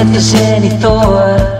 if there's any thought.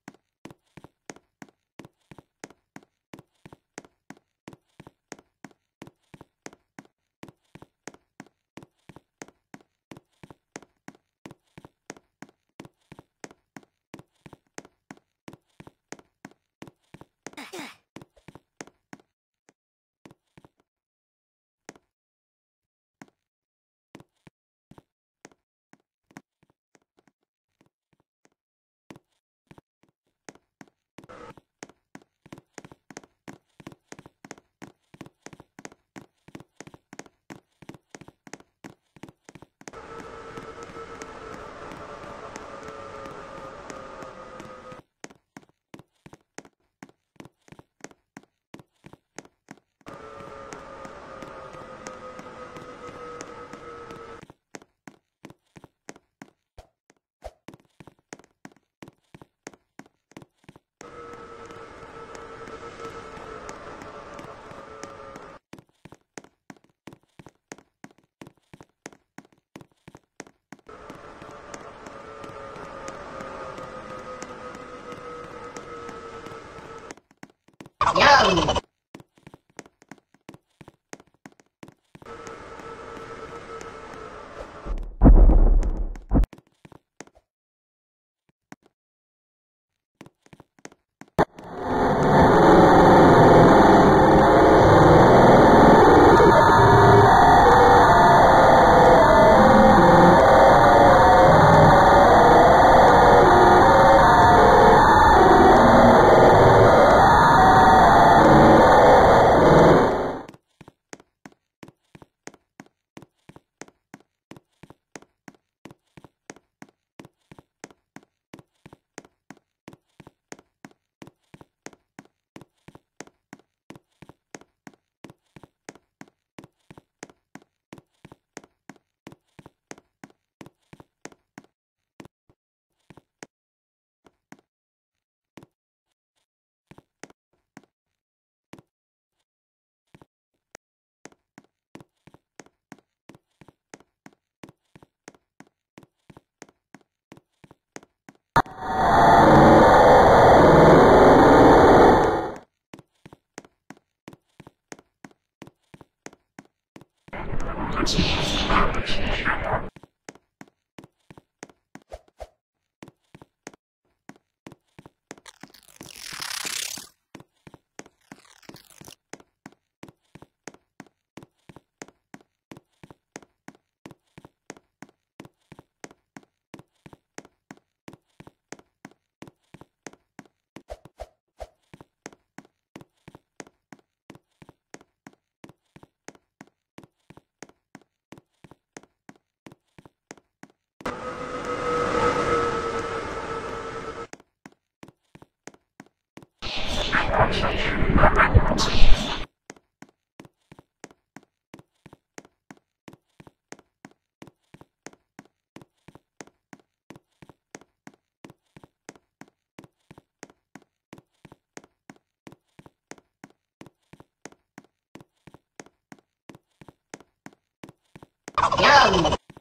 Yum!